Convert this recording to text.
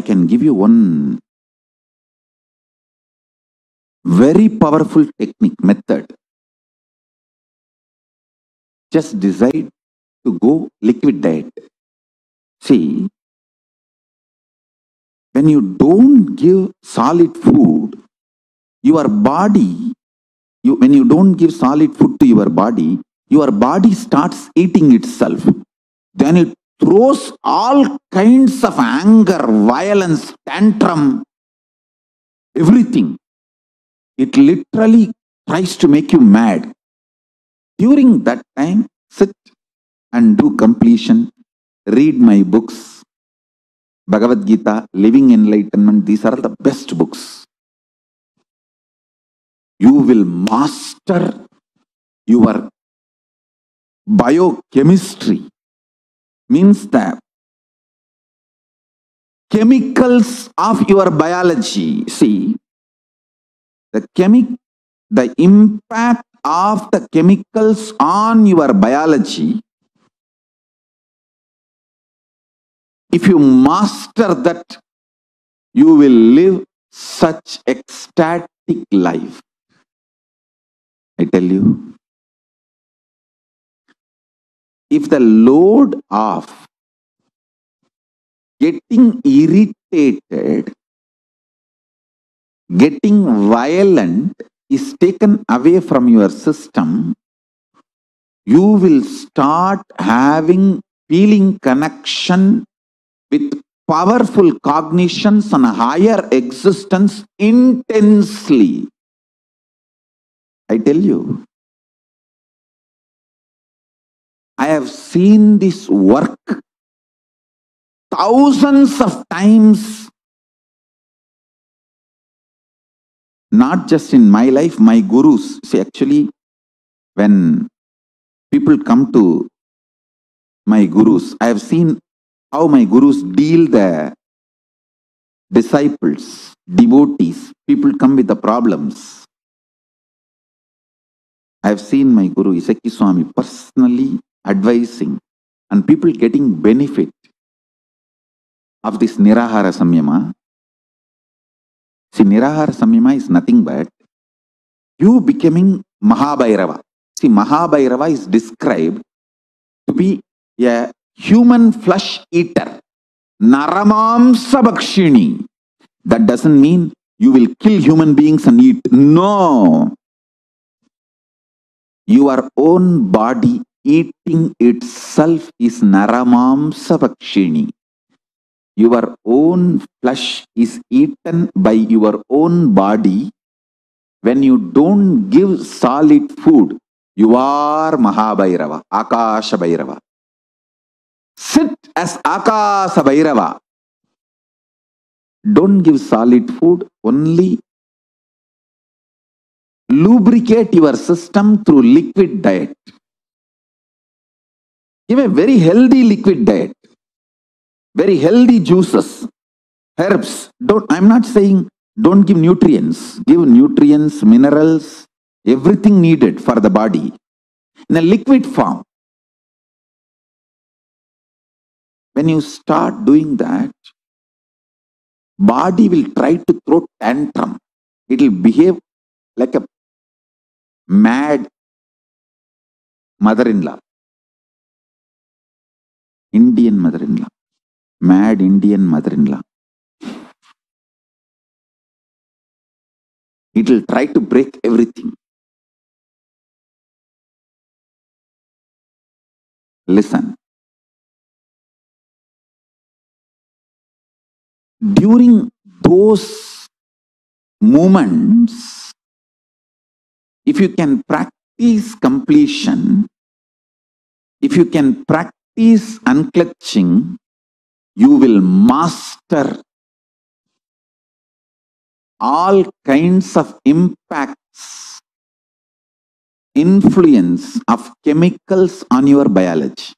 can give you one very powerful technique, method. Just decide to go liquid diet. See, when you don't give solid food, your body, you, when you don't give solid food to your body, your body starts eating itself. Then it throws all kinds of anger, violence, tantrum, everything. It literally tries to make you mad. During that time, sit and do completion, read my books, Bhagavad Gita, Living Enlightenment, these are the best books. You will master your biochemistry, means that chemicals of your biology. See, the chemic, the impact of the chemicals on your biology if you master that, you will live such ecstatic life. I tell you, if the load of getting irritated, getting violent is taken away from your system, you will start having feeling connection with powerful cognitions and higher existence intensely. I tell you, I have seen this work thousands of times, not just in my life, my gurus. See, actually, when people come to my gurus, I have seen how my gurus deal the disciples, devotees. People come with the problems. I have seen my Guru Isaki Swami personally advising and people getting benefit of this Nirahara Samyama. See, Nirahara Samyama is nothing but you becoming Mahabhairava. See, Mahabhairava is described to be a human flesh eater. Naramamsa Bhakshini. That doesn't mean you will kill human beings and eat. No. Your own body eating itself is Naramamsa Bhakshini. Your own flesh is eaten by your own body. When you don't give solid food, you are Mahabhairava, Akasha Bhairava. Sit as Akasa Bhairava. Don't give solid food, only lubricate your system through liquid diet. Give a very healthy liquid diet, very healthy juices, herbs. Don't, I'm not saying don't give nutrients. Give nutrients, minerals, everything needed for the body in a liquid form. When you start doing that, body will try to throw tantrum. It will behave like a mad mother-in-law. Indian mother-in-law. Mad Indian mother-in-law. It will try to break everything. Listen. During those moments, if you can practice completion, if you can practice unclutching, you will master all kinds of impacts, influence of chemicals on your biology.